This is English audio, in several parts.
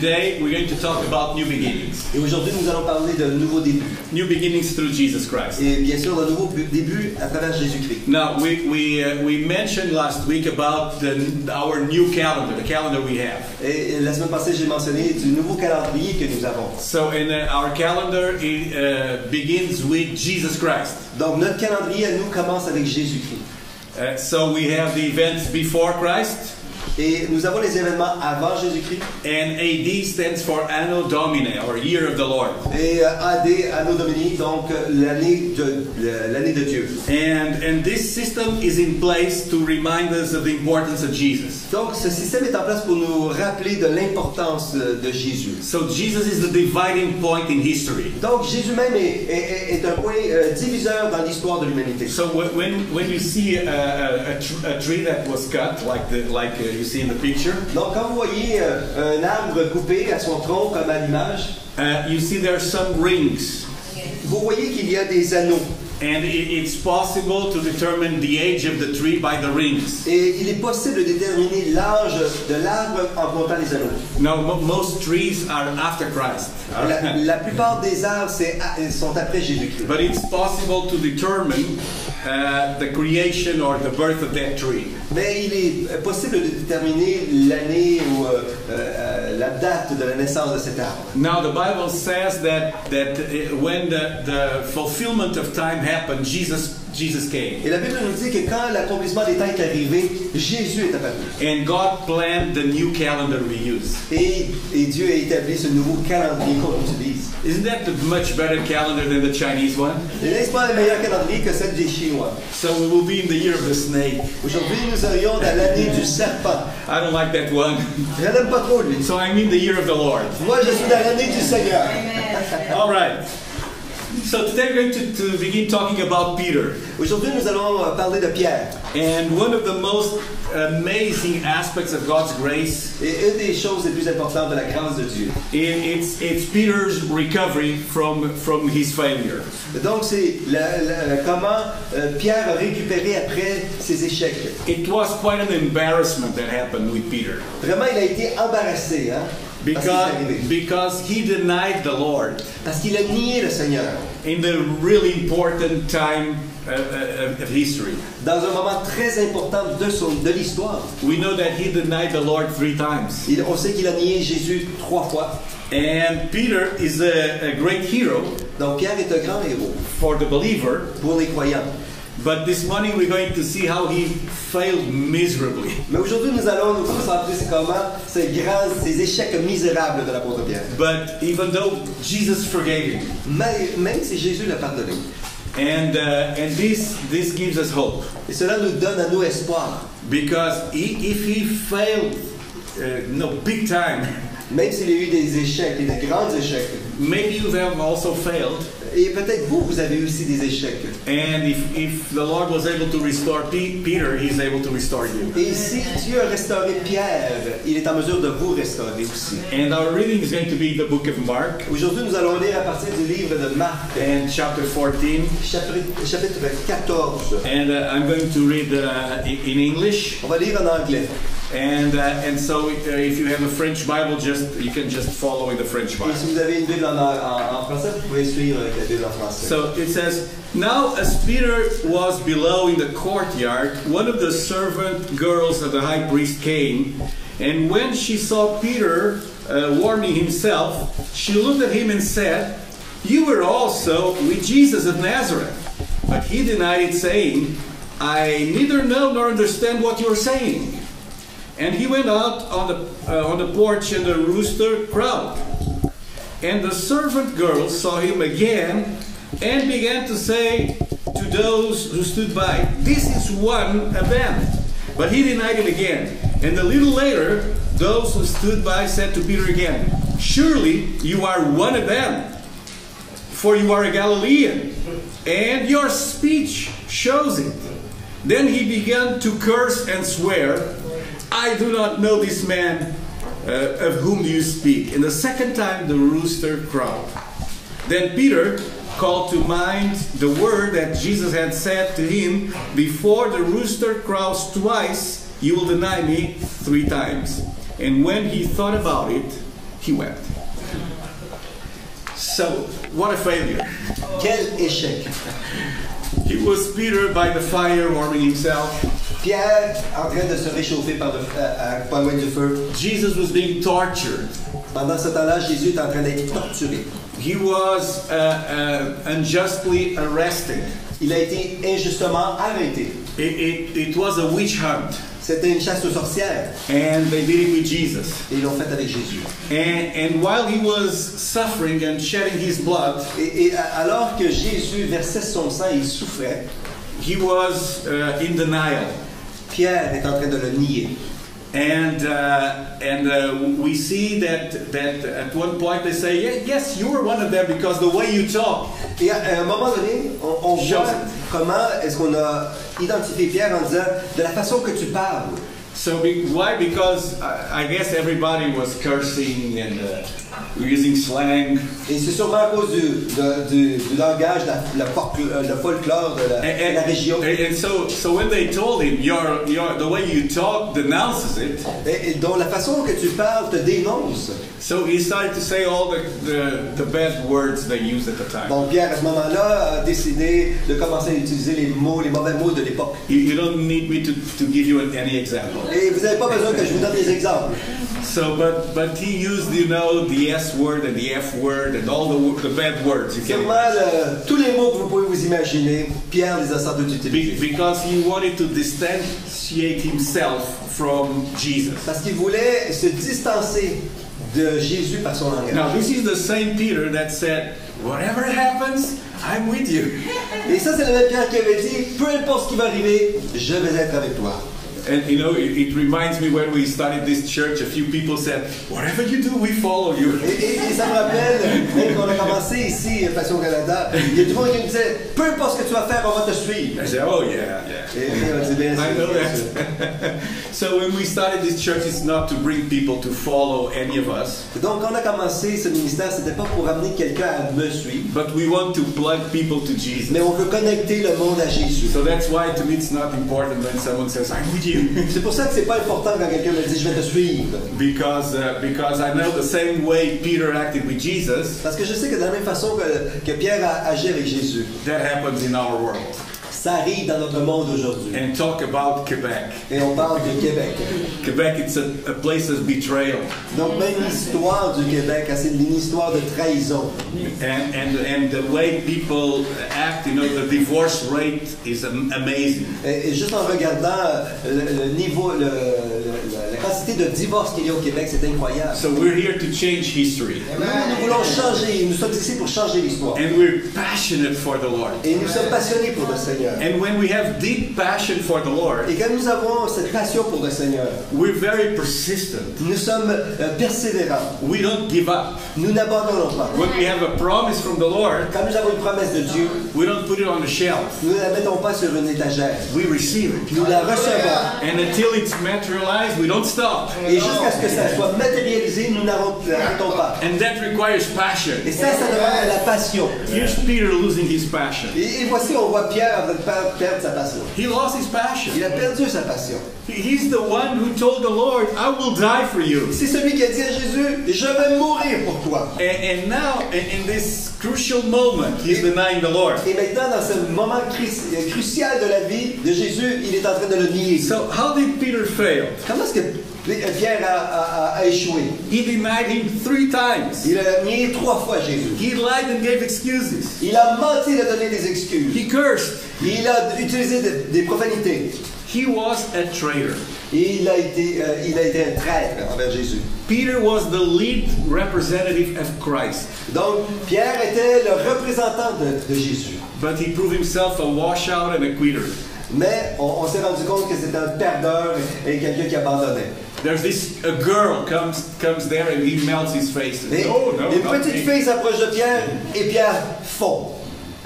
Today we're going to talk about new beginnings. Et aujourd'hui, nous allons parler de nouveaux débuts. New beginnings through Jesus Christ. Et bien sûr, de nouveaux bu- débuts à travers Jésus-Christ. Now, we, we, uh, we mentioned last week about the, our new calendar, the calendar we have. Et la semaine passée, j'ai mentionné du nouveau calendrier que nous avons. So, in uh, our calendar, it uh, begins with Jesus Christ. Donc, notre calendrier à nous commence avec Jésus-Christ. Uh, so, we have the events before Christ, Et nous avons les événements avant Jésus-Christ. and AD stands for Anno Domini, or Year of the Lord. Et euh, AD, Anno Domini, donc euh, l'année de, l'année de Dieu. And, and this system is in place to remind us of the importance of Jesus. Donc, ce système est en place pour nous rappeler de l'importance euh, de Jésus. So, Jesus is the dividing point in history. Donc, Jésus même est, est- est un point euh, diviseur dans l'histoire de l'humanité. So wh- when when you see a, a, a, tr- a tree that was cut, like the like uh, see in the picture, Donc, quand vous voyez euh, un arbre coupé à son tronc, comme à l'image, uh, you see there are some rings, vous voyez qu'il y a des anneaux. and it, it's possible to determine the age of the tree by the rings. Et il est possible de déterminer l'âge de l'arbre en comptant les anneaux. Now most trees are after Christ, La, la plupart des arbres sont après Jésus-Christ. but it's possible to determine uh, the creation or the birth of that tree. Mais il est possible de déterminer l'année ou euh, la date de la naissance de cet arbre. Now the Bible says that that uh, when the, the fulfillment of time happened, Jesus Jesus came. Et la Bible nous dit que quand l'accomplissement des temps est arrivé, Jésus est apparu. And God planned the new calendar we use. Et, et Dieu a établi ce nouveau calendrier qu'on utilise. Isn't that a much better calendar than the Chinese one? N'est-ce pas un meilleur calendrier que celle des Chinois? So we will be in the year of the snake. Aujourd'hui, nous serions dans l'année du serpent. I don't like that one. Je n'aime pas trop lui. So I'm in the year of the Lord. Moi, je suis dans l'année du Seigneur. All right. So today we're going to, to begin talking about Peter. Aujourd'hui, nous allons euh, parler de Pierre. And one of the most amazing aspects of God's grace, Et une des choses les plus importantes de la grâce de Dieu. it's, it's Peter's recovery from, from his failure. Donc, c'est comment euh, Pierre a récupéré après ses échecs. It was quite an embarrassment that happened with Peter. Vraiment, il a été embarrassé, hein? Parce qu'il est Because, because he denied the Lord Parce qu'il a nié le Seigneur. in the really important time uh, uh, of history. Dans un moment très important de, son, de l'histoire. We know that he denied the Lord three times. Il- On sait qu'il a nié Jésus trois fois. And Peter is a, a great hero Donc, Pierre est un grand héros for the believer. pour les croyants. But this morning we're going to see how he failed miserably. Mais aujourd'hui, nous allons nous concentrer sur comment ces grands, ces échecs misérables de l'apôtre Pierre. But even though Jesus forgave him, Mais- Même si Jésus l'a pardonné. and uh, and this this gives us hope Et cela nous donne à nous espoir. because he, if he failed, uh, no big time, Même s'il a eu des échecs des grands échecs. maybe you have also failed. Et peut-être vous, vous avez eu aussi des échecs. And if, if the Lord was able to restore Pe- Peter, He's able to restore you. Et si Dieu a restauré Pierre, il est en mesure de vous restaurer aussi. And our reading is going to be the book of Mark Aujourd'hui, nous allons lire à partir du livre de Marc, and chapter 14. chapitre, chapitre 14. And uh, I'm going to read uh, i- in English. On va lire en anglais. And uh, and so uh, if you have a French Bible, just you can just follow in the French Et Bible. si vous avez une Bible en, en- en français, vous pouvez suivre la Bible en français. So it says, Now as Peter was below in the courtyard, one of the servant girls of the high priest came, and when she saw Peter uh, warming himself, she looked at him and said, You were also with Jesus of Nazareth. But he denied it, saying, I neither know nor understand what you are saying. And he went out on the, uh, on the porch, and the rooster crowed. And the servant girls saw him again and began to say to those who stood by, This is one of them. But he denied it again. And a little later, those who stood by said to Peter again, Surely you are one of them, for you are a Galilean, and your speech shows it. Then he began to curse and swear, I do not know this man uh, of whom you speak. And the second time the rooster crowed. Then Peter called to mind the word that Jesus had said to him Before the rooster crows twice, you will deny me three times. And when he thought about it, he wept. So, what a failure. Quel échec. He was Peter by the fire warming himself. Pierre en train de se réchauffer par le, euh, à- pas loin du feu. Jesus was being tortured. Pendant ce temps-là, Jésus est en train d'être torturé. He was uh, uh, unjustly arrested. Il a été injustement arrêté. It, it, it was a witch hunt, C'était une chasse aux sorcières. and they did it with Jesus. Et ils l'ont fait avec Jésus. And, and while he was suffering and shedding his blood, Et, et a- alors que Jésus versait son sang il souffrait, he was uh, in denial. Pierre est en train de le nier. And, uh, and uh, we see that, that at one point they say, "Ye- Yes, you were one of them because the way you talk. Et à, un moment donné, on, on voit comment est-ce qu'on a identifié Pierre en disant de la façon que tu parles. So, be, why? Because I, I guess everybody was cursing and uh, using slang. Et c'est sûrement à cause du, du, du langage, la, la euh, le folklore de la, And, de la région. and, and so, so when they told him, your, your, the way you talk denounces it, Et, et dont la façon que tu parles te dénonce. so he started to say all the, the, the bad words they used at the time. Donc Pierre, à ce moment-là, a décidé de commencer à utiliser les mots, les mauvais mots de l'époque. You, you don't need me to, to give you any example. Et vous n'avez pas besoin que je vous donne des exemples. So, but but he used, you know, the S word and the F word and all the, the bad words. You can, le- tous les mots que vous pouvez vous imaginer, Pierre les a sans doute be- utilisés. because he wanted to distantiate himself from Jesus. Parce qu'il voulait se distancer de Jésus par son langage. Now, this is the same Peter that said, "Whatever happens, I'm with you." Et ça, c'est le même Pierre qui avait dit, peu importe ce qui va arriver, je vais être avec toi. And you know, it, it reminds me when we started this church, a few people said, "Whatever you do, we follow you." Et, et- et ça me rappelle, même quand on a commencé ici, à Passion Canada, il y a du monde qui me disait, peu importe ce que tu vas faire, on va te suivre. I said, "Oh yeah, yeah." Et on dit, I know that. so when we started this church, it's not to bring people to follow any of us, Donc, quand on a commencé ce ministère, c'était pas pour amener quelqu'un à me suivre, but we want to plug people to Jesus. mais on veut connecter le monde à Jésus. So that's why to me it's not important when someone says, "I'm with you," C'est pour ça que c'est pas important quand quelqu'un me dit, je vais te suivre. because uh, because I know the same way Peter acted with Jesus Parce que je sais que de la même façon que, que Pierre a agi avec Jésus, that happens in our world. Ça arrive dans notre monde aujourd'hui. And talk about Quebec. Et on parle de Québec. Quebec, it's a, a place of betrayal, Donc même l'histoire du Québec, c'est une histoire de trahison. and and and the way people act, you know, the divorce rate is am- amazing. Et, et juste en regardant le, le niveau, le- le- la quantité de divorces qu'il y a au Québec, c'est incroyable. So we're here to change history, Nous, nous voulons changer, nous sommes ici pour changer l'histoire. and we're passionate for the Lord. Et nous sommes passionnés pour le Seigneur. And when we have deep passion for the Lord, Et quand nous avons cette passion pour le Seigneur, we're very persistent. nous sommes euh, persévérants. We don't give up. Nous n'abandonnons pas. When we have a promise from the Lord, Quand nous avons une promesse de Dieu, we don't put it on the shelf. nous ne la mettons pas sur une étagère. We receive it. Nous la recevons. And until it's materialized, we don't stop. Et jusqu'à ce que ça soit matérialisé, nous n'arrêtons pas. And that requires passion. Et ça, ça demande de la passion. Here's Peter losing his passion. Et, et voici, on voit Pierre perdre sa passion. He lost his passion. Il a perdu sa passion. He's the one who told the Lord, I will die for you. C'est celui qui a dit à Jésus, je vais mourir pour toi. And, and now, in, in this crucial moment, he's denying the Lord. Et maintenant, dans ce moment cru- crucial de la vie de Jésus, il est en train de le nier. So, how did Peter fail? Comment est-ce que Pierre a, a- a- a échoué? He denied him three times. Il a nié trois fois Jésus. He lied and gave excuses. Il a menti, il a donné des excuses. He cursed. Il a utilisé des, des profanités. He was a traitor. Et il a été, euh, il a été un traître envers Jésus. Peter was the lead representative of Christ, Donc, Pierre était le représentant de, de Jésus. but he proved himself a washout and a quitter. Mais on, on s'est rendu compte que c'était un perdeur et quelqu'un qui abandonnait. There's this a girl comes comes there and he melts his face. Et No, no, une petite me. fille s'approche de Pierre et Pierre fond.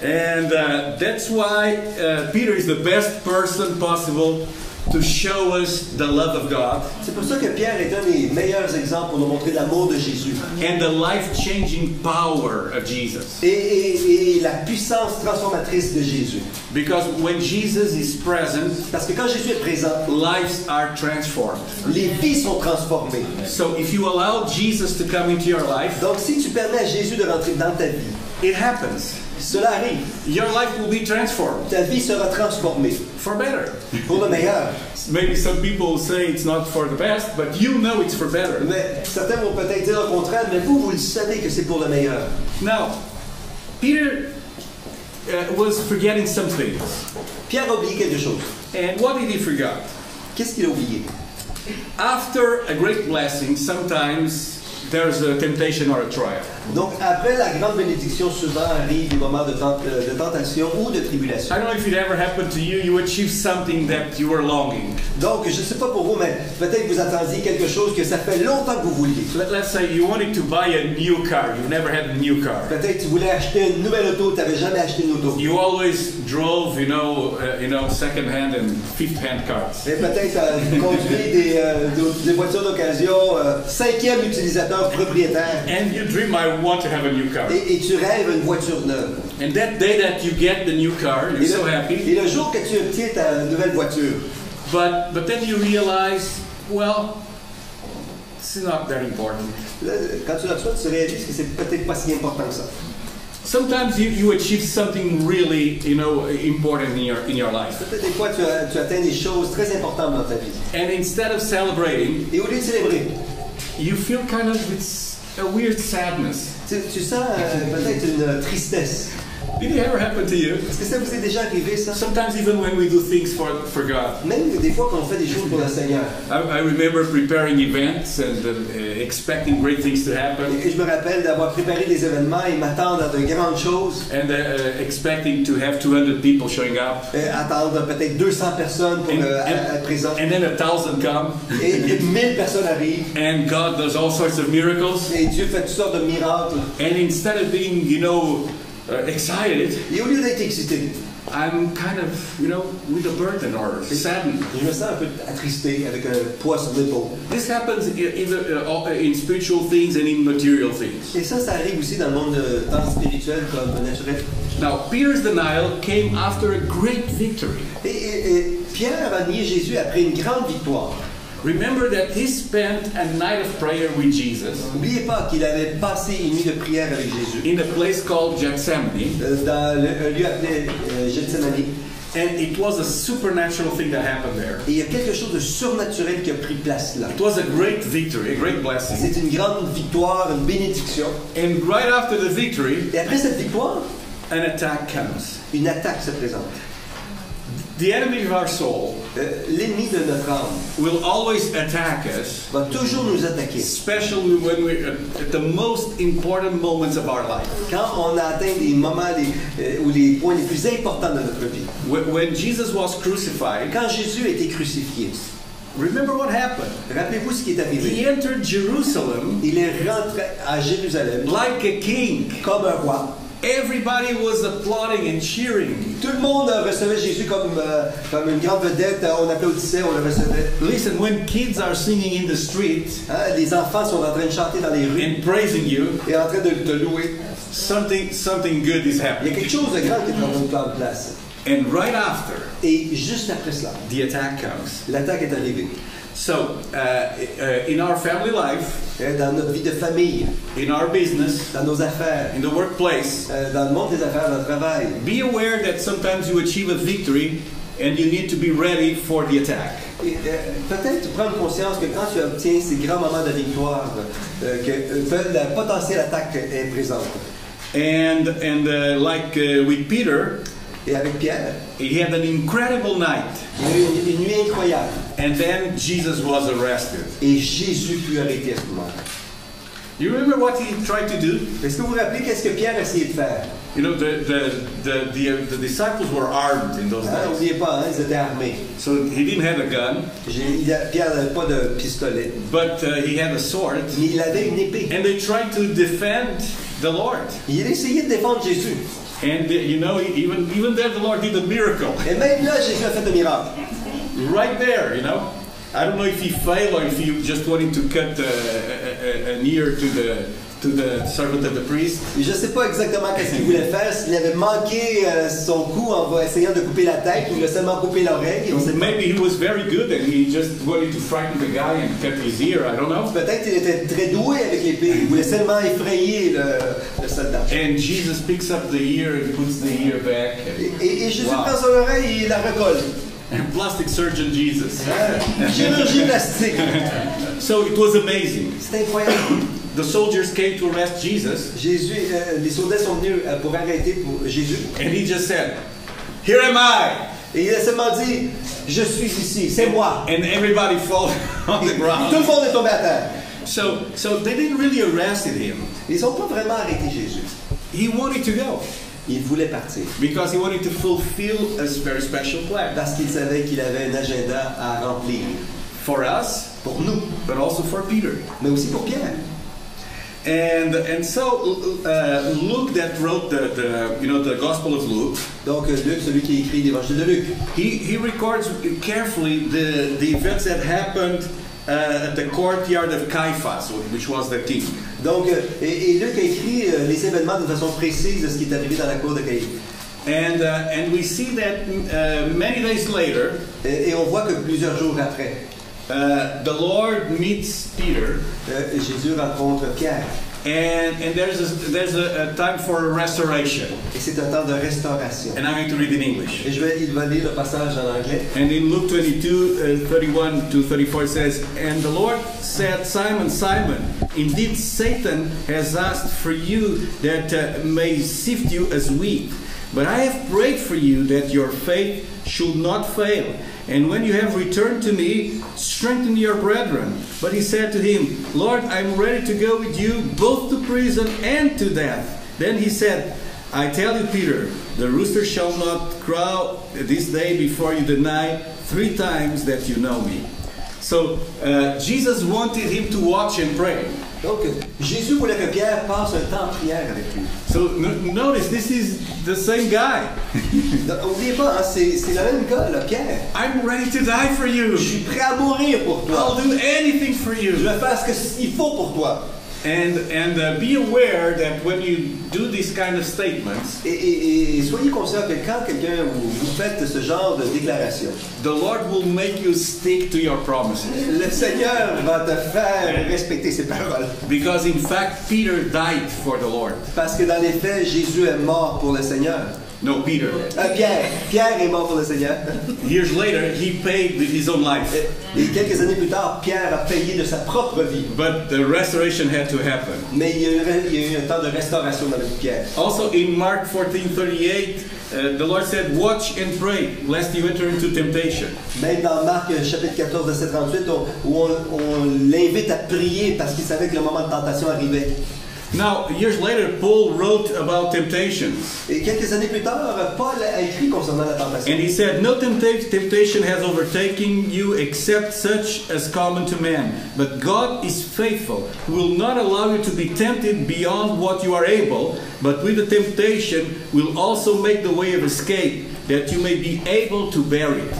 And uh, that's why uh, Peter is the best person possible to show us the love of God C'est pour ça que Pierre est un des meilleurs exemples pour nous montrer l'amour de Jésus and the life-changing power of Jesus. et, et- et la puissance transformatrice de Jésus. Because when Jesus is present, Parce que quand Jésus est présent, lives are transformed. les vies sont transformées. So if you allow Jesus to come into your life, Donc si tu permets à Jésus de rentrer dans ta vie, it happens. Cela arrive. Your life will be transformed Ta vie sera transformée for better. pour le meilleur. Maybe some people say it's not for the best, but you know it's for better. Mais certains vont peut-être dire le contraire, mais vous, vous le savez que c'est pour le meilleur. Now, Peter uh, was forgetting some things. Pierre a oublié quelque chose. And what did he forget? Qu'est-ce qu'il a oublié? After a great blessing, sometimes there's a temptation or a trial. Donc, après la grande bénédiction, souvent arrivent des moments de, tent- euh, de tentation ou de tribulation. I don't know if it ever happened to you, you achieved something that you were longing. Donc, je ne sais pas pour vous, mais peut-être que vous attendiez quelque chose que ça fait longtemps que vous vouliez. Let, let's say you wanted to buy a new car, you've never had a new car. Peut-être que tu voulais acheter une nouvelle auto, tu n'avais jamais acheté une auto. You always drove, you know, uh, you know, second-hand and fifth-hand cars. Et peut-être euh, tu conduis des, euh, des voitures d'occasion, euh, cinquième utilisateur propriétaire, And you dream, I want to have a new car. et, et tu rêves une voiture neuve. And that day that you get the new car, you're Et so le, happy. et le jour que tu obtiens ta nouvelle voiture, But but then you realize, well, it's not that important. là, quand tu reçois, tu réalises que c'est peut-être pas si important que ça. Sometimes you, you achieve something really, you know, important in your in your life. Des fois, tu, as- tu atteins des choses très importantes dans ta vie. And instead of celebrating, Et au lieu de célébrer, you feel kind of it's a weird sadness. tu sens euh, peut-être une euh, tristesse. Did it ever happen to you? Est-ce que ça vous est déjà arrivé, ça? Sometimes even when we do things for for God. Même des fois qu'on fait des choses pour le Seigneur. I, I remember preparing events and uh, expecting great things to happen, Et je me rappelle d'avoir préparé des événements et m'attendre à de grandes choses. and uh, uh, expecting to have 200 people showing up, Euh, attendre peut-être 200 personnes pour and, euh, and- être présentes. and then a thousand come, Et, et 1000 personnes arrivent. and God does all sorts of miracles. Et Dieu fait toutes sortes de miracles. And instead of being, you know, uh, excited, Et au lieu d'être excité, I'm kind of, you know, with a burden or saddened. je me sens un peu attristé avec un poids sur l'épaule. This happens in, either, uh, in spiritual things and in material things. Et ça, ça arrive aussi dans le monde euh, tant spirituel comme naturel. Now, Peter's denial came after a great victory. Et, et- et Pierre a nié Jésus après une grande victoire. Remember that he spent a night of prayer with Jesus N'oubliez pas qu'il avait passé une nuit de prière avec Jésus in a place called Gethsemane, euh, dans le, un lieu appelé euh, Gethsemane. and it was a supernatural thing that happened there. Et il y a quelque chose de surnaturel qui a pris place là. It was a great victory, a great blessing. C'est une grande victoire, une bénédiction. And right after the victory, Et après cette victoire, an attack comes. une attaque se présente. The enemy of our soul Euh, L'ennemi de notre âme will always attack us, va toujours nous attaquer. especially when we're at- at the most important moments of our life. Quand on a atteint des moments les- euh, ou les points les plus importants de notre vie. When Jesus was crucified, Quand Jésus a été crucifié, remember what happened? rappelez-vous ce qui est He entered Jerusalem Il est rentré à Jérusalem like a king. comme un roi. Everybody was applauding and cheering. Tout le monde recevait Jésus comme, euh, comme une grande vedette. Euh, on applaudissait, on le recevait. Listen, when kids are singing in the street Hein, les enfants sont en train de chanter dans les rues and praising you, et en train de te louer. something something good is happening. Il y a quelque chose de grand qui est en place. And right after, Et juste après cela, the attack comes. l'attaque est arrivée. So, uh, uh, in our family life, Dans notre vie de famille, in our business, dans nos affaires, in the workplace, euh, dans le monde des affaires, dans le travail. be aware that sometimes you achieve a victory and you need to be ready for the attack. Euh, Peut-être prendre conscience que quand tu obtiens ces grands moments de victoire, que la potentielle attaque est présente. And and uh, like uh, with Peter, Et avec Pierre, he had an incredible night, il y a eu une, une nuit incroyable. and then Jesus was arrested. Et Jésus fut arrêté à ce moment. You remember what he tried to do? Est-ce que vous vous rappelez qu'est-ce que Pierre a essayé de faire? You know, the the the the, the disciples were armed in those Hein, days, N'oubliez pas, hein, ils étaient armés. so he didn't have a gun, Pierre n'avait pas de pistolet, but uh, he had a sword, mais il avait une épée. and they tried to defend the Lord. Il a essayé de défendre Jésus. And uh, you know, even even there, the Lord did a miracle. Et même là, Jésus a fait un miracle. right there, you know. I don't know if he failed or if he just wanted to cut uh, a, a, an ear to the to the servant of the priest. Et je ne sais pas exactement qu'est-ce qu'il voulait faire, s'il avait manqué euh, son coup en essayant de couper la tête ou il a seulement coupé l'oreille. Maybe he was very good and he just wanted to frighten the guy and cut his ear. I don't know. Peut-être qu'il était très doué avec l'épée, il voulait seulement effrayer le, le soldat. And Jesus picks up the ear and puts the ear back. Et, et- et Jésus Wow. prend son oreille et la recolle. And plastic surgeon Jesus. Hein? Chirurgie plastique. So it was amazing. C'est incroyable. The soldiers came to arrest Jesus Jésus, euh, les soldats sont venus euh, pour arrêter pour Jésus. and he just said, Here am I! Et il a seulement dit, je suis ici, c'est moi. And everybody fall on tout le monde est tombé à terre. So, so they didn't really arrest him. Ils n'ont pas vraiment arrêté Jésus. He wanted to go Il voulait partir. because he wanted to fulfill a very special plan Parce qu'il savait qu'il avait un agenda à remplir. for us, Pour nous, but also for Peter. mais aussi pour Pierre. And and so uh, Luke that wrote the, the you know the Gospel of Luke, Donc euh, Luc, celui qui écrit l'évangile de Luc, he, he records carefully the, the events that happened uh, at the courtyard of Caiaphas, which was the king. Donc, euh, et, et Luc écrit euh, les événements de façon précise de ce qui est arrivé dans la cour de Caïphe. And uh, and we see that uh, many days later, Et, et on voit que plusieurs jours après, uh, the Lord meets Peter, euh, Jésus rencontre Pierre. and and there's a, there's a, a time for a restoration. Et c'est un temps de restauration. And I'm going to read in English. Et je vais, il va lire le passage en anglais. And in Luke 22, uh, 31 to 34 it says, And the Lord said, Simon, Simon, indeed Satan has asked for you that uh, may sift you as wheat. But I have prayed for you that your faith should not fail. And when you have returned to me, strengthen your brethren. But he said to him, Lord, I'm ready to go with you both to prison and to death. Then he said, I tell you, Peter, the rooster shall not crow this day before you deny three times that you know me. So uh, Jesus wanted him to watch and pray. Donc, Jésus voulait que Pierre passe un temps en prière avec lui. So no- notice this is the same guy. N'oubliez pas, hein, c'est le même gars, là, Pierre. I'm ready to die for you. Je suis prêt à mourir pour I'll toi. do anything for Je you. vais faire ce qu'il faut pour toi. And and uh, be aware that when you do these kind of statements, Et, et- et soyez conscient que quand quelqu'un vous, vous faites ce genre de déclaration, the Lord will make you stick to your promises. le Seigneur va te faire respecter ses paroles. Because in fact, Peter died for the Lord. Parce que dans les faits, Jésus est mort pour le Seigneur. No, Peter. Euh, Pierre, Pierre est mort pour le Seigneur. Years later, he paid with his own life. Et quelques années plus tard, Pierre a payé de sa propre vie. But the restoration had to happen. Mais il y a eu, il y a eu un temps de restauration dans la vie de Pierre. Also in Mark 14:38, uh, the Lord said, "Watch and pray, lest you enter into temptation." Même dans Marc euh, chapitre 14, verset 38, on- où on, on l'invite à prier parce qu'il savait que le moment de tentation arrivait. Now, years later, Paul wrote about temptations, Et quelques années plus tard, Paul a écrit concernant la tentation. and he said, "No tempta- temptation has overtaken you except such as common to man. But God is faithful, who will not allow you to be tempted beyond what you are able, but with the temptation will also make the way of escape, that you may be able to bear it."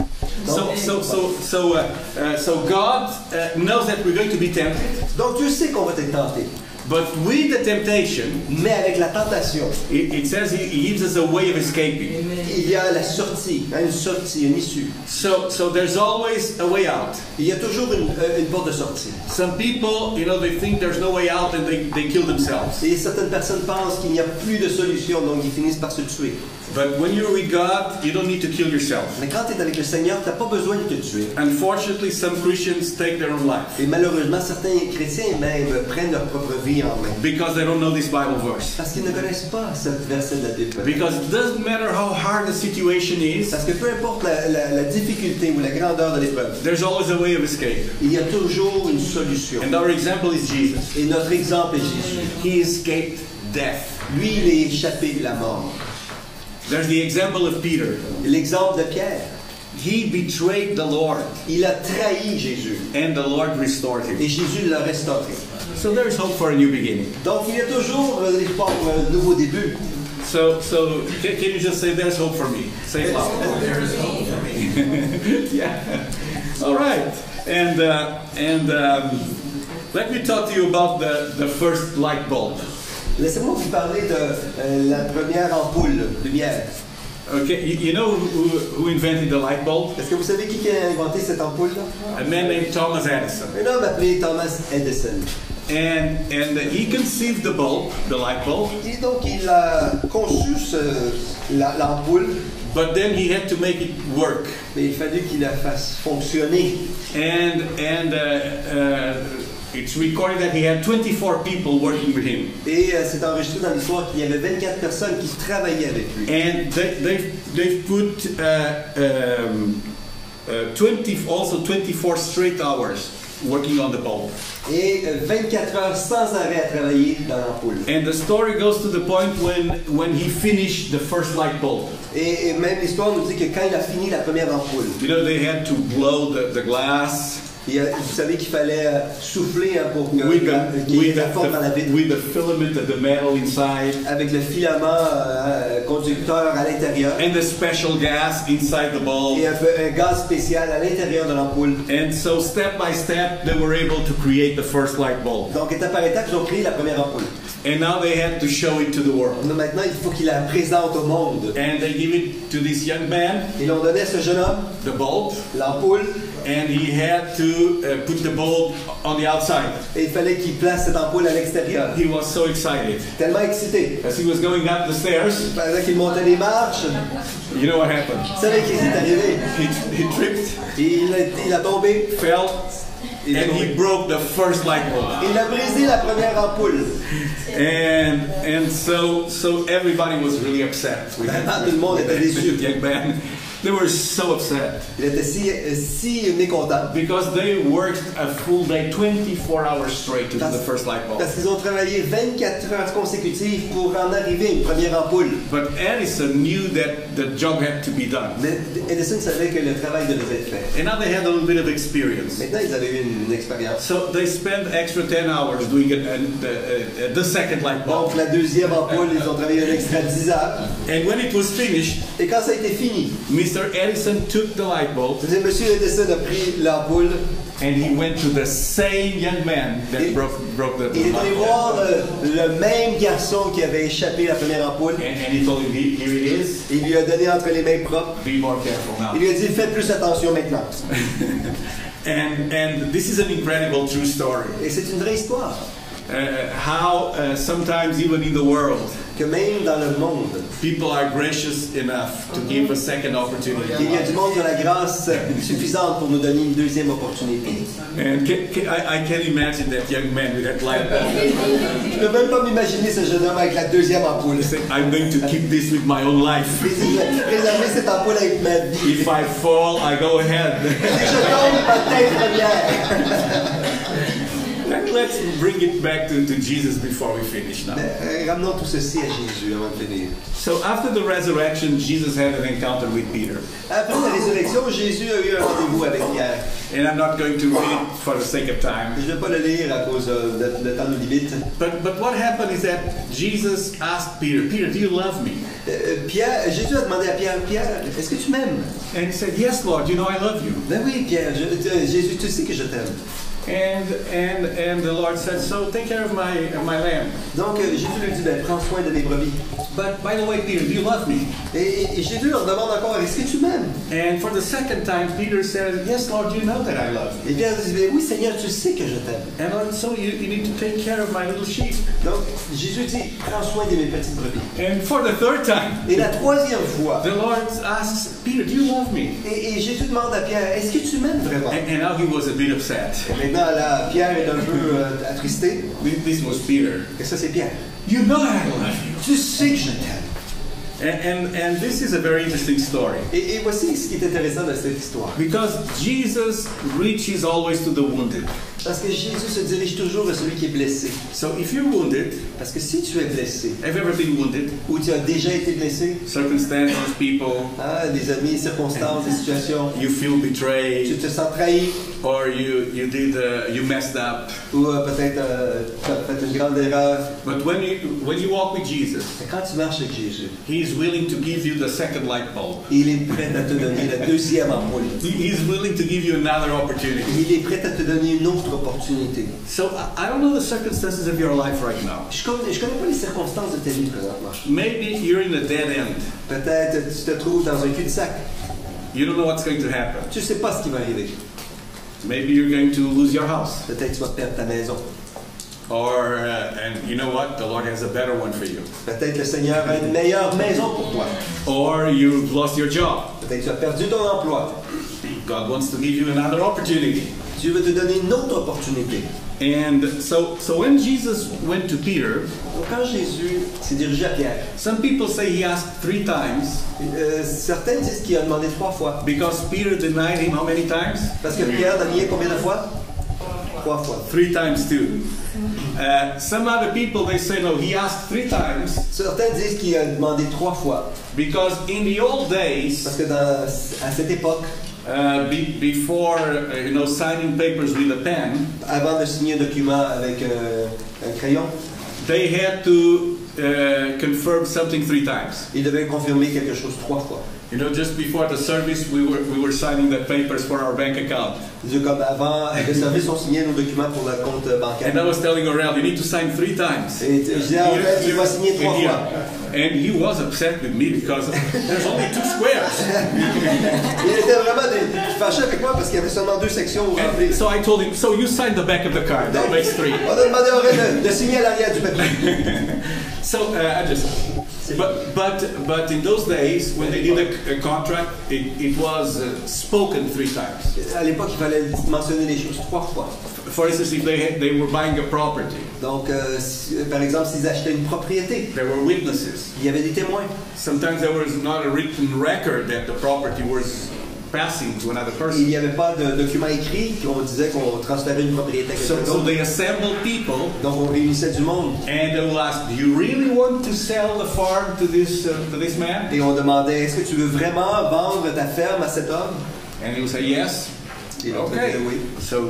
So, so, so, so, uh, uh, so God uh, knows that we're going to be tempted, Donc Dieu sait qu'on va être tenté. But with the temptation, Mais avec la tentation, it, it says he, he gives us a way of escaping. il y a la sortie, hein, une sortie, une issue. So, so there's always a way out. Il y a toujours une, euh, une porte de sortie. Some people, you know, they think there's no way out and they, they kill themselves. Et certaines personnes pensent qu'il n'y a plus de solution, donc ils finissent par se tuer. But when you're with God, you don't need to kill yourself. Mais quand tu es avec le Seigneur, tu n'as pas besoin de te tuer. Unfortunately, some Christians take their own life Et malheureusement, certains chrétiens même prennent leur propre vie en main. because they don't know this Bible verse. Parce qu'ils ne connaissent pas cette verset de la Bible. Because it doesn't matter how hard the situation is, Parce que peu importe la, la- la difficulté ou la grandeur de l'épreuve, there's always a way of escape. il y a toujours une solution. And our example is Jesus. Et notre exemple est Jésus. He escaped death. Lui, il est échappé de la mort. There's the example of Peter. L'exemple de Pierre. He betrayed the Lord, Il a trahi Jésus. and the Lord restored him. Et Jésus l'a restauré. So there's hope for a new beginning. Donc il y a toujours euh, l'espoir pour un nouveau début. So, so can, can you just say there's hope for me? Say it loud. There is hope for me. yeah. All right. And uh, and um, let me talk to you about the, the first light bulb. Laissez-moi vous parler de euh, la première ampoule de lumière. Okay, you, you know who, who invented the light bulb? Est-ce que vous savez qui a inventé cette ampoule-là? A man named Thomas Edison. Un homme appelé Thomas Edison. And and he conceived the bulb, the light bulb, Et donc, il a conçu l'ampoule, but then he had to make it work. mais il fallut qu'il la fasse fonctionner. And and uh, uh, it's recorded that he had 24 people working with him. Et euh, c'est enregistré dans l'histoire qu'il y avait 24 personnes qui travaillaient avec lui. And they, they've, they've put uh, um, uh, 20, also 24 straight hours working on the bulb. Et euh, 24 heures sans arrêt à travailler dans l'ampoule. And the story goes to the point when, when he finished the first light bulb. Et, et même l'histoire nous dit que quand il a fini la première ampoule, You know, they had to blow the, the glass il a- vous savez qu'il fallait euh, souffler hein, pour que with the, qu'il y ait with, la forme dans la vitre. with the filament of the metal inside Avec le filament euh, conducteur à l'intérieur and the special gas inside the bulb. et un, gaz spécial à l'intérieur de l'ampoule. And so, step by step, they were able to create the first light bulb. Donc étape par étape, ils ont créé la première ampoule. And now they had to show it to the world. Maintenant, il faut qu'il la présente au monde. And they give it to this young man, Ils l'ont donné à ce jeune homme, the bulb, l'ampoule, and he had to uh, put the bulb on the outside. et il fallait qu'il place cette ampoule à l'extérieur. He was so excited. Tellement excité. As he was going up the stairs, Pendant qu'il montait les marches, you know what happened? vous savez qu'est-ce qui est arrivé? He, he tripped, Il a, il a tombé, fell, il and he broke the first light bulb. Il a brisé la première ampoule. And and so so everybody was really upset tout le monde était déçu. young man. They were so upset Il était si, si because they worked a full day, 24 hours straight to do the first light bulb. Parce qu'ils ont travaillé 24 heures consécutives pour en arriver à une première ampoule. But Edison knew that the job had to be done. Mais Edison savait que le travail devait être fait. And now they had a little bit of experience. Maintenant, ils avaient eu une, une expérience. So they spent extra 10 hours doing it and the, uh, the second light bulb. Donc, la deuxième ampoule, ils ont travaillé un extra 10 heures. And when it was finished, Et quand ça a été fini, Mr. Edison took the light bulb M. Edison a pris l'ampoule and he went to the same young man that Et- broke, broke the, il est allé light bulb. voir euh, le même garçon qui avait échappé la première ampoule. And, and he told him, "Here it is. Il lui a donné entre les mains propres. Be more careful now. Il lui a dit Fais plus attention maintenant. And, and this is an incredible true story. Et c'est une vraie histoire. Uh, how uh, sometimes even in the world, Que même dans le monde, people are gracious enough to give a second opportunity. il y a du monde qui a la grâce suffisante pour nous donner une deuxième opportunité. And can, can, I, I can imagine that young man with that light bulb. Je ne peux même pas m'imaginer ce jeune homme avec la deuxième ampoule. He said, I'm going to keep this with my own life. Vais préserver cette ampoule avec ma vie. If I fall, I go ahead. Si je tombe, ma tête première. Let's bring it back to, to Jesus before we finish now. Euh, eh, Ramenons tout ceci à Jésus avant de finir. So after the resurrection, Jesus had an encounter with Peter. Après la résurrection, oh, Jésus a eu un rendez-vous avec Pierre. And I'm not going to read it for the sake of time. Je vais pas le lire à cause de, de, de temps nous limite. But, but what happened is that Jesus asked Peter, Peter, do you love me? Euh, euh, Pierre, Jésus a demandé à Pierre, Pierre, est-ce que tu m'aimes? And he said, Yes, Lord, you know I love you. Ben oui, Pierre, je- euh, Jésus, tu sais que je t'aime. And and and the Lord said, So take care of my my lamb. Donc euh, Jésus lui dit, prends soin de mes brebis. But by the way, Peter, do you love me? Et, Jésus leur demande encore, est-ce que tu m'aimes? And for the second time, Peter said, Yes, Lord, you know that I love you. Et Pierre dit, oui Seigneur, tu sais que je t'aime. And so you, you need to take care of my little sheep. Donc Jésus dit, prends soin de mes petites brebis. And for the third time, Et la troisième fois, the Lord asks Peter, Do you love me? et, et Jésus demande à Pierre, est-ce que tu m'aimes vraiment? And, and now he was a bit upset. Et maintenant, là, Pierre est un peu euh, attristé. This was Peter. Et ça, c'est Pierre. You know I love you. Tu sais que je. And, and, and this is a very interesting story. Et, et voici ce qui est intéressant de cette histoire. Because Jesus reaches always to the wounded. Parce que Jésus se dirige toujours vers celui qui est blessé. So if you're wounded, Parce que si tu es blessé, have ever been wounded? ou tu as déjà été blessé, Circumstances, people, hein, des amis, circonstances, des situations, you feel tu betrayed, te sens trahi, or you you did uh, you messed up. ou euh, peut-être tu as fait une grande erreur. But when you when you walk with Jesus, Mais quand tu marches avec Jésus, He's willing to give you the second light bulb. il est prêt à te donner la deuxième ampoule. He- He's willing to give you another opportunity. Il est prêt à te donner une autre opportunité. So I don't know the circumstances of your life right now. Je connais, je connais pas les circonstances de ta vie présentement. Maybe you're in a dead end. Peut-être tu te trouves dans un cul-de-sac. You don't know what's going to happen. Tu sais pas ce qui va arriver. Maybe you're going to lose your house. Peut-être tu vas perdre ta maison. Or, uh, and you know what? The Lord has a better one for you. Peut-être le Seigneur a une meilleure maison pour toi. Or you've lost your job. Peut-être tu as perdu ton emploi. God wants to give you another opportunity. Dieu veut te donner une autre opportunité. And so, so when Jesus went to Peter, Donc quand Jésus s'est dirigé à Pierre, some people say he asked three times euh, certains disent qu'il a demandé trois fois. because Peter denied him how many times? Parce que Pierre a nié combien de fois Trois fois. Three times too. Uh, some other people they say no, he asked three times Certains disent qu'il a demandé trois fois. because in the old days, Parce que dans, à cette époque, uh, be, before uh, you know signing papers with a pen, avant de signer un document avec euh, un crayon, they had to uh, confirm something three times. il devait confirmer quelque chose trois fois. You know, just before the service, we were we were signing the papers for our bank account, comme avant, le service, on signait nos documents pour le compte bancaire. and I was telling Aurel, you need to sign three times. Et je disais, en fait, il va signer trois fois. And he was upset with me because there's only two squares. Il était vraiment dé- fâché avec moi parce qu'il y avait seulement deux sections so I told him, so you sign the back of the card. That makes three. On a demandé de, de signer l'arrière du papier. So uh, I just, but but but in those days when they did a, a contract, it, it was uh, spoken three times. À l'époque, il fallait mentionner les choses trois fois. For instance, if they had, they were buying a property, Donc, euh, si- par exemple, s'ils achetaient une propriété, there were witnesses. il y avait des témoins. Sometimes there was not a written record that the property was passing to another Il person. n'y avait pas de document écrit qu'on disait qu'on transférait une propriété à So, quelqu'un so d'autre. they assembled people Donc, on réunissait du monde and they will ask, "Do you really want to sell the farm to this uh, to this man?" et on demandait est-ce que tu veux vraiment vendre ta ferme à cet homme? And he will say, "Yes." Et Okay. disait oui. So,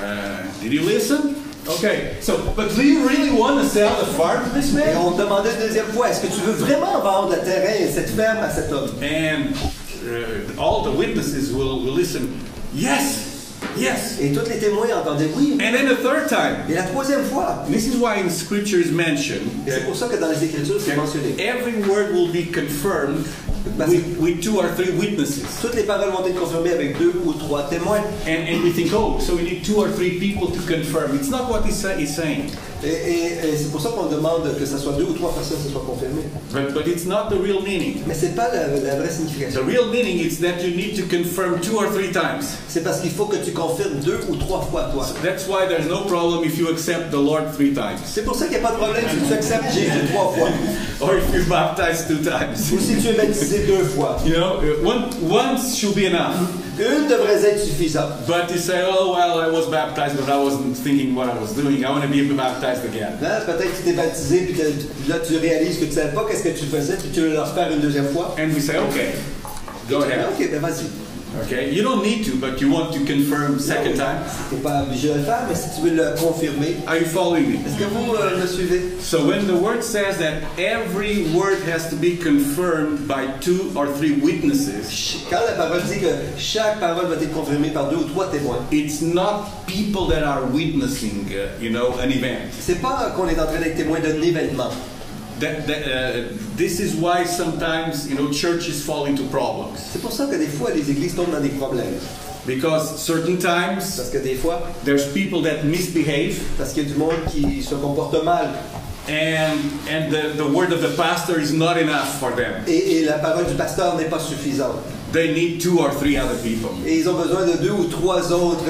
uh, did you listen? Okay. So, but do you really want to sell the farm to this Et man? on demandait une deuxième fois est-ce que tu veux vraiment vendre le terrain et cette ferme à cet homme And uh, all the witnesses will, will listen. Yes. Yes. Et tous les témoins entendaient oui. And then the third time. Et la troisième fois, This is why in Scripture is mentioned c'est pour ça que dans les Écritures, c'est mentionné. every word will be confirmed with, with two or three witnesses. Toutes les paroles vont être confirmées avec deux ou trois témoins. And, and we think, oh, so we need two or three people to confirm. It's not what he's, he's saying. Et, et- et c'est pour ça qu'on demande que ce soit deux ou trois personnes qui soient confirmées. But, but it's not the real meaning. Mais c'est pas la, la vraie The signification. real meaning is that you need to confirm two or three times. C'est parce qu'il faut que tu confirmes deux ou trois fois toi. That's why there's no problem if you accept the Lord three times. C'est pour ça qu'il n'y a pas de problème si tu acceptes Jésus trois fois. Or if you're baptized two times. Ou si tu es baptisé deux fois. You know, one, once should be enough. Une devrait être suffisante. But you say, oh, well, I was baptized, but I wasn't thinking what I was doing. I want to be baptized again. Là, peut-être que tu t'es baptisé, puis que- là, tu réalises que tu savais pas qu'est-ce que tu faisais, puis tu veux leur faire une deuxième fois. And we say, okay, go ahead. Ok, ben vas-y. Okay, you don't need to, but you want to confirm second time. Tu n'es pas obligé de le faire, mais si tu veux le confirmer. Are you following me? Est-ce que vous euh, me suivez? So when the word says that every word has to be confirmed by two or three witnesses, Quand la parole dit que chaque parole va être confirmée par deux ou trois témoins, it's not people that are witnessing, uh, you know, an event. c'est pas qu'on est en train d'être témoin d'un événement. That, that, uh, this is why sometimes, you know, churches fall into problems C'est pour ça que des fois, les églises tombent dans des problèmes. because certain times Parce que des fois, there's people that misbehave, parce qu'il y a du monde qui se comporte mal. and and the, the word of the pastor is not enough for them. Et, et la parole du pasteur n'est pas suffisante. They need two or three other people. Et ils ont besoin de deux ou trois autres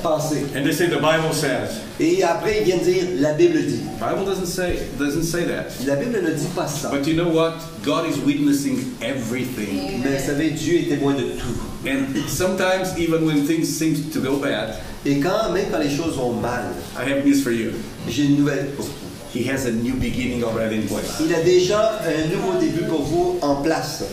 pensées. And they say the Bible says. Et après, ils viennent dire, la Bible dit. Bible doesn't say doesn't say that. La Bible ne dit pas ça. But you know what? God is witnessing everything. Mais vous savez, Dieu est témoin de tout. And sometimes, even when things seem to go bad, Et quand, même quand les choses vont mal, I have news for you. j'ai une nouvelle pour vous. He has a new beginning already in place. Il a déjà un nouveau début pour vous en place.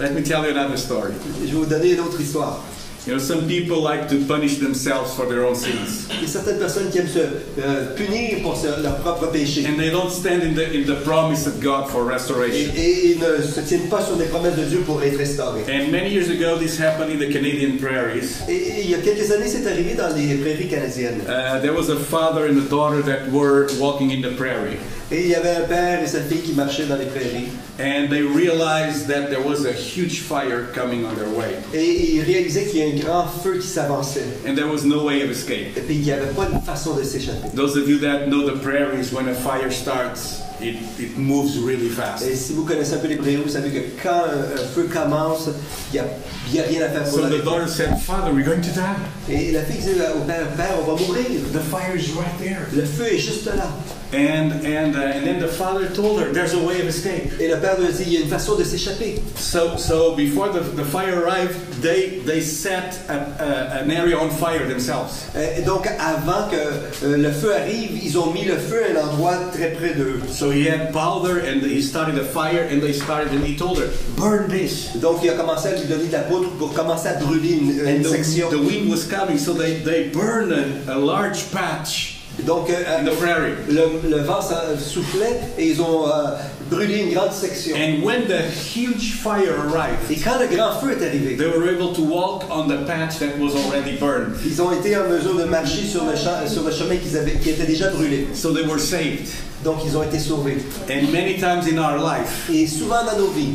Let me tell you another story. Je vais vous donner une autre histoire. You know, some people like to punish themselves for their own sins, Il y a certaines personnes qui aiment se euh, punir pour ce- leur propre péché. and they don't stand in the in the promise of God for Et, restoration. et ils ne se tiennent pas sur les promesses de Dieu pour être restaurés. And many years ago, this happened in the Canadian prairies. Et, et il y a quelques années, c'est arrivé dans les prairies canadiennes. Uh, there was a father and a daughter that were walking in the prairie, Et il y avait un père et sa fille qui marchaient dans les prairies. and they realized that there was a huge fire coming on their way, Et ils réalisaient qu'il y a un grand feu qui s'avançait. and there was no way of escape. Et puis il n'y avait pas de façon de s'échapper. Those of you that know the prairies, when a fire starts, it, it moves really fast. Et si vous connaissez un peu les prairies, vous savez que quand un, feu commence, il n'y a, a rien à faire pour So the daughter said, Father, we're going to die. Et la fille disait au père, Père, on va mourir. The fire is right there. Le feu est juste là. And, and, uh, and then the father told her, There's a way of escape. Et le père lui a dit, il y a une façon de s'échapper. So, so before the, the fire arrived, they, they set a, a, an area on fire themselves. Euh, Et donc, avant que euh, le feu arrive, ils ont mis le feu à un endroit très près d'eux. So he had powder and he started a fire and they started and he told her, burn this. Donc, il a commencé à lui donner de la poudre pour commencer à brûler une, une And the, the wind was coming, so they, they burned a, a large patch Donc, euh, in the prairie. le, le vent soufflait et ils ont euh, brûlé une grande section. And when the huge fire arrived, Et quand le grand feu est arrivé, they were able to walk on the patch that was already burned. ils ont été en mesure de marcher sur le, champ- sur le chemin qu'ils avaient, qui était déjà brûlé. So they were saved. Donc, ils ont été sauvés. And many times in our life, Et souvent dans nos vies,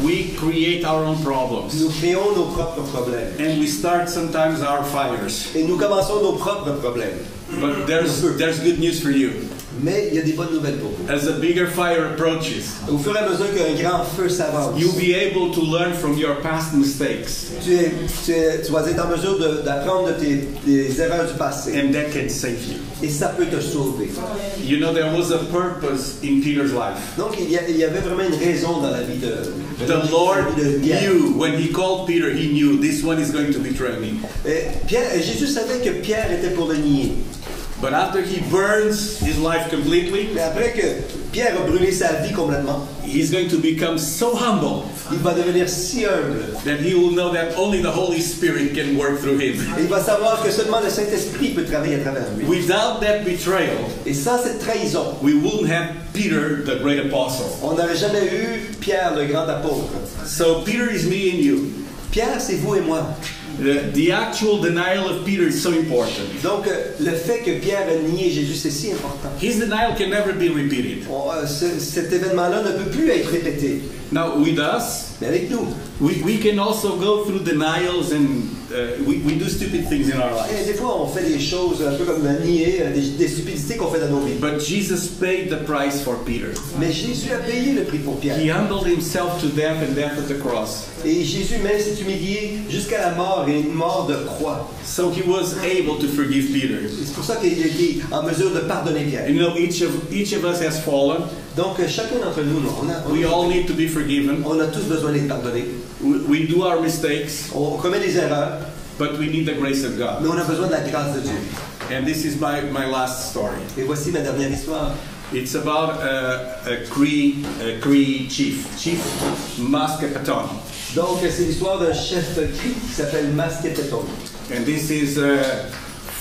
we create our own problems. nous créons nos propres problèmes. And we start sometimes our fires. Et nous commençons nos propres problèmes. But there's, there's good news for you. Mais il y a des bonnes nouvelles pour vous. As a bigger fire approaches, Au fur et à mesure qu'un grand feu s'avance, you'll be able to learn from your past mistakes. tu, es, tu, es- tu vas être en mesure d'apprendre de tes, des erreurs du passé. And that can save you. Et ça peut te sauver. You know, there was a purpose in Peter's life. Donc il y, a- il y avait vraiment une raison dans la vie de, de, The Lord de knew, when he called Peter, he knew this one is going to betray me. Et Pierre- Jésus savait que Pierre était pour le nier. But after he burns his life completely, Mais après que Pierre a brûlé sa vie complètement, he's going to become so humble il va devenir si humble. that he will know that only the Holy Spirit can work through him. Il va savoir que seulement le Saint-Esprit peut travailler à travers lui. Without that betrayal, Et sans cette trahison, we wouldn't have Peter, the great apostle. on n'aurait jamais eu Pierre, le grand apôtre. So Peter is me and you. Pierre, c'est vous et moi. The, the actual denial of Peter is so important. Donc, euh, le fait que Pierre a nié Jésus, c'est si important. His denial can never be repeated. On, euh, ce- cet événement-là ne peut plus être répété. Now, with us, avec nous, we, we can also go through denials and uh, we, we do stupid things in our et lives. des fois, on fait des choses un peu comme nier, euh, des, des stupidités qu'on fait dans nos vies. But Jesus paid the price for Peter. Mais Jésus a payé le prix pour Pierre. He humbled himself to death and death at the cross. Et Jésus même s'est humilié jusqu'à la mort et une mort de croix. So he was able to forgive Peter. C'est pour ça qu'il a en mesure de pardonner Pierre. You know, each of, each of us has fallen. Donc euh, chacun d'entre nous, on a, We all need to be forgiven. on a tous besoin d'être pardonnés. We, we do our mistakes, On commet des erreurs, but we need the grace of God. mais on a besoin de la grâce de Dieu. And this is my, my last story. Et voici ma dernière histoire. It's about a, a Cree, a Cree chief, Chief Maskepetoon. Donc c'est l'histoire d'un chef cri qui s'appelle Masqueteton. And this is uh,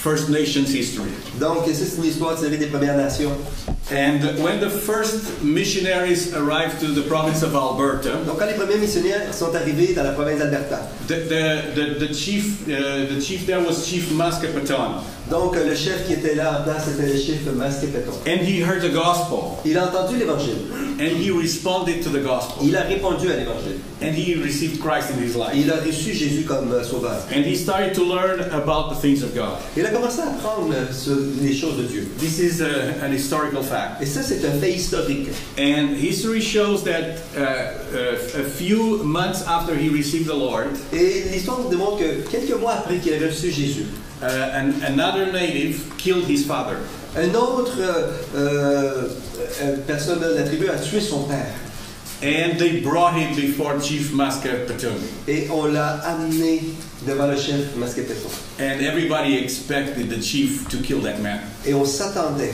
First Nations history. Donc ça c'est une histoire tirée des Premières Nations. And when the first missionaries arrived to the province of Alberta, Donc quand les premiers missionnaires sont arrivés dans la province d'Alberta, the, the, the, the chief, uh, the chief there was Chief Maskepetoon. Donc le chef qui était là en place c'était le chef Masqueteton. And he heard the gospel. Il a entendu l'évangile. And he responded to the gospel. Il a répondu à l'évangile. And he received Christ in his life. Il a reçu Jésus comme euh, sauveur. And he started to learn about the things of God. Il a commencé à apprendre euh, sur les choses de Dieu. This is uh, an historical fact. Et ça, c'est un fait historique. And history shows that uh, uh, a few months after he received the Lord, Et l'histoire nous démontre que quelques mois après qu'il ait reçu Jésus, uh, an, another native killed his father. un autre euh, euh, euh, personne de la tribu a tué son père. And they brought him before Chief Maskepetoon. Et on l'a amené devant le chef Masquepeton. And everybody expected the chief to kill that man. Et on s'attendait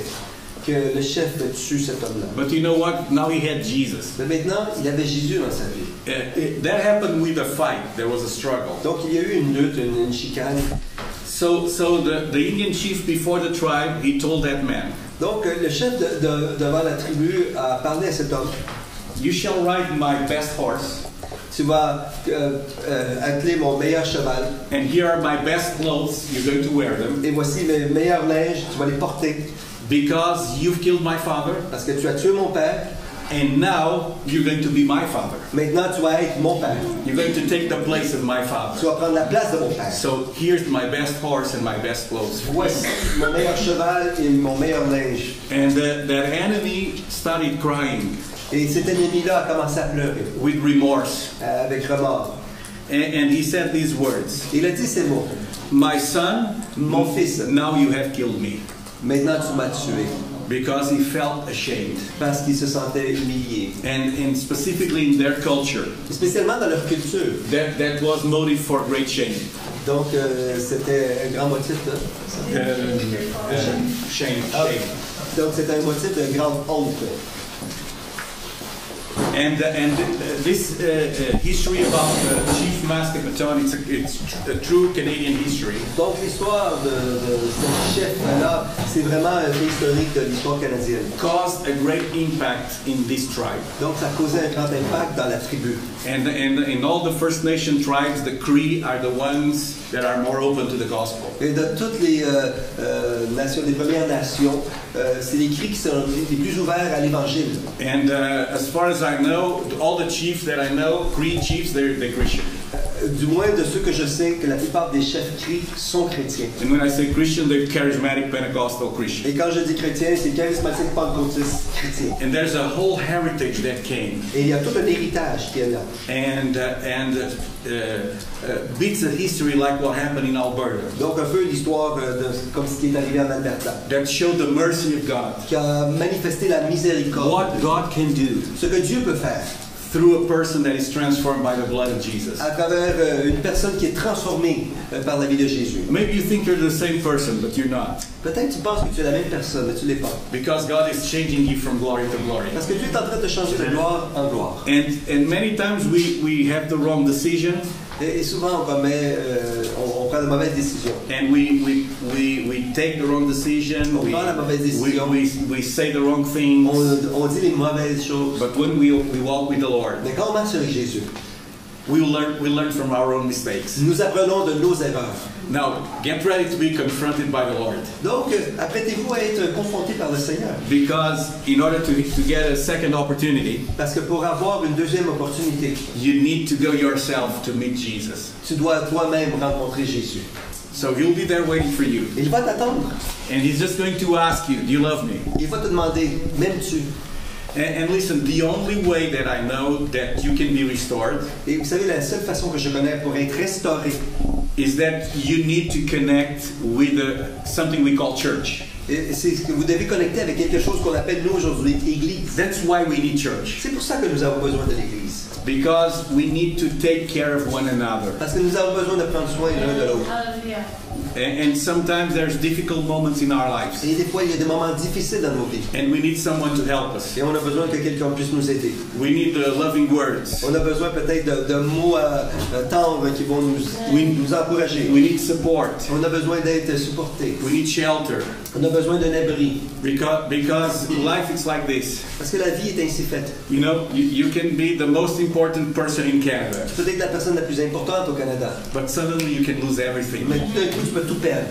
que le chef tue cet homme-là. But you know what? Now he had Jesus. Mais maintenant, il avait Jésus dans sa vie. Uh, it- that happened with a fight. There was a struggle. Donc il y a eu une lutte, une, une chicane. So, so the, the Indian chief before the tribe, he told that man, Donc euh, le chef de- de- devant la tribu a parlé à cet homme. You shall ride my best horse, Tu vas euh, euh, atteler mon meilleur cheval. and here are my best clothes. You're going to wear them Et voici mes meilleurs linges, tu vas les porter. because you've killed my father, Parce que tu as tué mon père. And now you're going to be my father. Maintenant, tu vas être mon père. You're going to take the place of my father. Tu vas prendre la place de mon père. So here's my best horse and my best clothes. Voici mon meilleur cheval et mon meilleur linge. And the, that enemy started crying Et cet ennemi-là a commencé à pleurer with remorse. euh, avec remords. And, and he said these words Il a dit ces mots. My son, Mon fils, now you have killed me. maintenant tu m'as tué. Because he felt ashamed. Parce qu'il se sentait humilié. And, and specifically in their culture, spécialement dans leur culture. that, that was motive for great shame. Donc euh, c'était un grand motif. Là. Uh, uh, shame, shame. Donc c'était un motif de grande honte. And, uh, and uh, this uh, history about uh, Chief Master Baton, it's a, it's a true Canadian history. Donc l'histoire de, de ce chef-là, c'est vraiment un fait historique de l'histoire canadienne. caused a great impact in this tribe. Donc ça causé un grand impact dans la tribu. And, and in all the First Nation tribes, the Cree are the ones that are more open to the gospel. Et de toutes les euh, euh, nations, les Premières Nations, euh, c'est les cris qui sont les plus ouverts à l'Évangile. And uh, as far as I know, all the chiefs that I know, Cree chiefs, they're, they're Christian. Du moins de ceux que je sais, que la plupart des chefs sont chrétiens. And when I say Christian, they're charismatic Pentecostal Christian. Et quand je dis chrétien, c'est charismatique pentecôtiste chrétien. And there's a whole heritage that came. Et il y a tout un héritage qui est là. And, uh, and uh, uh, bits of history like what happened in Alberta Donc un peu l'histoire euh, comme ce qui est arrivé en Alberta, that showed the mercy of God. qui a manifesté la miséricorde. What God can do Ce que Dieu peut faire through a person that is transformed by the blood of Jesus. à travers euh, une personne qui est transformée euh, par la vie de Jésus. Maybe you think you're the same person, but you're not. Peut-être tu penses que tu es la même personne, mais tu l'es pas. Because God is changing you from glory to glory. Parce que Dieu est en train de changer de gloire en gloire. And, and many times we, we have the wrong decision Et, souvent, on, commet, euh, on, on prend de mauvaises décisions. and we, we, we, we take the wrong decision. On We, prend la mauvaise we, we, we say the wrong things. On, on dit les mauvaises choses. But when we, we walk with the Lord, Mais quand on marche avec Jésus, we learn, we learn from our own mistakes. nous apprenons de nos erreurs. Now, get ready to be confronted by the Lord. Donc, apprêtez-vous à être confronté par le Seigneur. Because in order to, to get a second opportunity, Parce que pour avoir une deuxième opportunité, you need to go yourself to meet Jesus. tu dois toi-même rencontrer Jésus. So he'll be there waiting for you. Il va t'attendre. And he's just going to ask you, Do you love me? Il va te demander, m'aimes-tu? And, and listen, the only way that I know that you can be restored Et vous savez, la seule façon que je connais pour être restauré, is that you need to connect with a, something we call church. et c'est que vous devez connecter avec quelque chose qu'on appelle nous aujourd'hui Église. That's why we need church. C'est pour ça que nous avons besoin de l'Église. Because we need to take care of one another. Parce que nous avons besoin de prendre soin l'un de l'autre. And, and sometimes there's difficult moments in our lives. Et des fois, il y a des moments difficiles dans nos vies. And we need someone to help us. Et on a besoin que quelqu'un puisse nous aider. We need the loving words. On a besoin peut-être de, de mots euh, euh tendres qui vont nous, Oui. nous encourager. We need support. On a besoin d'être supporté. We need shelter. On a besoin d'un abri. Because, because life is like this. Parce que la vie est ainsi faite. You know, you, you can be the most important person in Canada, Tu peux être la personne la plus importante au Canada. but suddenly you can lose everything. Mais tout d'un coup, tu peux tout perdre.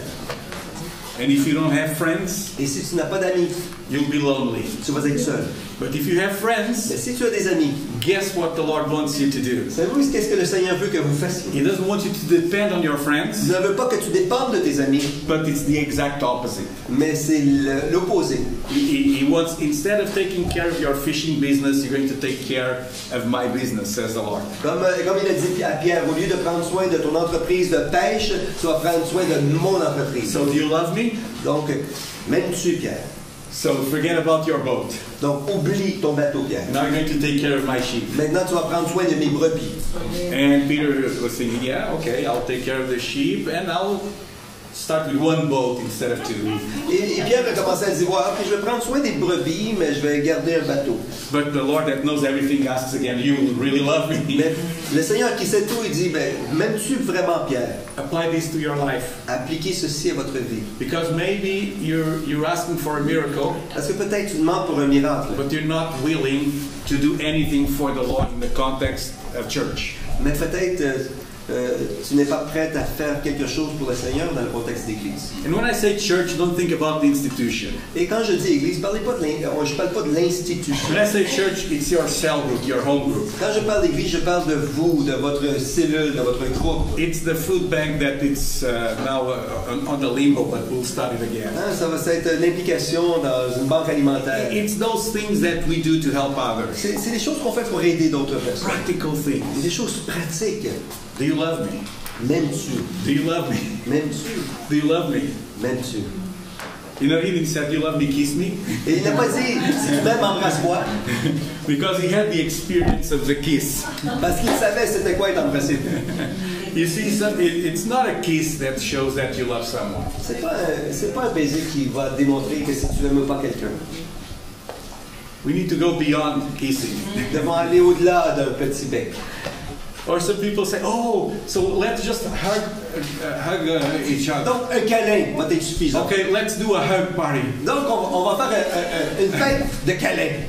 And if you don't have friends, Et si tu n'as pas d'amis, you'll be lonely. tu vas être seul. But if you have Mais friends, si tu as des amis, guess what the Lord wants you to do? savez-vous qu'est-ce que le Seigneur veut que vous fassiez? He doesn't want you to depend on your Il friends, ne veut pas que tu dépendes de tes amis, but it's the exact opposite. mais c'est l'opposé. He, he- he wants, instead of taking care of your fishing business, you're going to take care of my business, says the Lord. Comme, euh, comme il a dit à Pierre, au lieu de prendre soin de ton entreprise de pêche, tu vas prendre soin de mon entreprise. So, do you love me? Donc, m'aimes-tu, Pierre? So forget about your boat. Donc, oublie ton bateau, Pierre. Now you're going to take care of my sheep. Maintenant, tu vas prendre soin de mes brebis. And Peter was thinking, yeah, okay, I'll take care of the sheep and I'll start with one boat instead of two. Et, et Pierre a commencé à dire, ouais, ok, je vais prendre soin des brebis, mais je vais garder un bateau. But the Lord that knows everything asks again, you really love me? Mais le Seigneur qui sait tout, il dit, ben, m'aimes-tu vraiment, Pierre? Apply this to your life. Appliquez ceci à votre vie. Because maybe you're, you're asking for a miracle, Parce que peut-être tu demandes pour un miracle, but you're not willing to do anything for the Lord in the context of church. mais peut-être euh, euh, tu n'es pas prête à faire quelque chose pour le Seigneur dans le contexte d'église. And when I say church, don't think about the institution. Et quand je dis église, parlez pas de euh, je parle pas de l'institution. When I say church, it's your cell group, your home group. Quand je parle d'église, je parle de vous, de votre cellule, de votre groupe. It's the food bank that it's uh, now uh, on, the limbo, but we'll start it again. Hein, ça va être l'implication dans une banque alimentaire. It's those things that we do to help others. C'est des choses qu'on fait pour aider d'autres personnes. Practical things. des choses pratiques. Do you love me? M'aimes-tu? Do you love me? M'aimes-tu? Do you love me? M'aimes-tu? You know, he didn't say, Do you love me? Kiss me? Et il n'a pas dit, si tu m'aimes, embrasse-moi. Because he had the experience of the kiss. Parce qu'il savait c'était quoi être embrassé. You see, some, it, it's not a kiss that shows that you love someone. C'est pas, c'est pas un baiser qui va démontrer que si tu n'aimes pas quelqu'un. We need to go beyond kissing. Devons aller au-delà d'un petit bec. Or some people say, Oh, so let's just hug, uh, hug uh, each other. Donc, un câlin va être suffisant. Okay, let's do a hug party. Donc, on, on va faire un- une fête de câlins.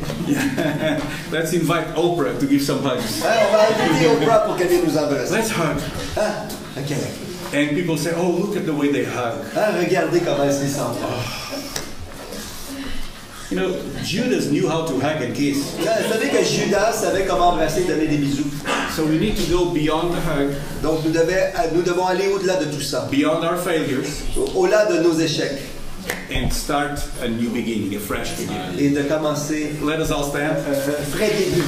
let's invite Oprah to give some hugs. Hein, on va inviter Oprah pour qu'elle nous embrasser. Let's hug. Hein, un câlin. And people say, Oh, look at the way they hug. Hein, regardez comment elle se sent. You know, Judas knew how to hug and kiss. Vous savez que Judas savait comment embrasser et donner des bisous. So we need to go beyond the hug, Donc, nous, devait- nous devons aller au-delà de tout ça. beyond our failures, Au- Au-delà de nos échecs. and start a new beginning, a fresh beginning. Et de commencer Let us all stand. un, un vrai début.